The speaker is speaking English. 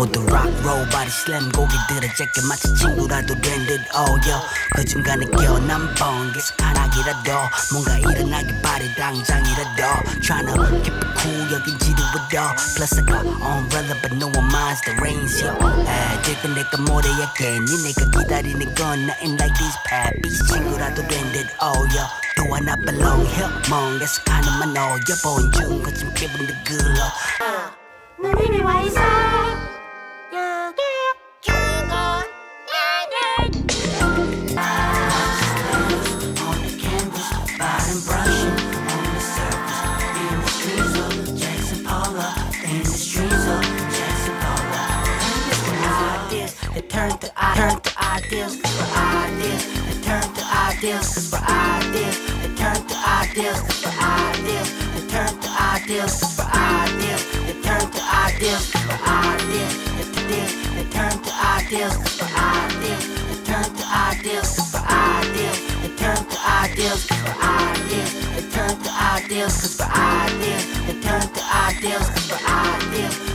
모두 rock roll body slam 고기들의 재킷 마치 친구라도 된듯 oh yo 그 중간에 깨어난 번개 숟가락이라도 뭔가 일어나기 바래 당장이라도 Tryna keep it cool 여긴 지루해도 Plus I got umbrella but no one minds the rains yo 에 들고 내가 모래야겠니 내가 기다리는 건 nothing like these pappies 친구라도 된듯 oh yo 또 하나 belong here 멍게서 가는만 어여 보인 중 거친 기분도 글러 넌 이미 와 있어 brushing on the surface. The streets of Jackson Paula, in the streets of Jackson Paula. Ideas, they turn to I turn to ideas, cause we're ideas. They turn to ideas, cause we're ideas. They turn to ideas, cause we're ideas. They turn to ideas, cause we're ideas. They turn to ideas, cause we're ideas. They turn to ideas, cause we're ideas. They turn to ideas, cause we're ideas. Turn to ideas. They turn to ideas, cause we're ideas. They turn to ideas, cause we're ideas.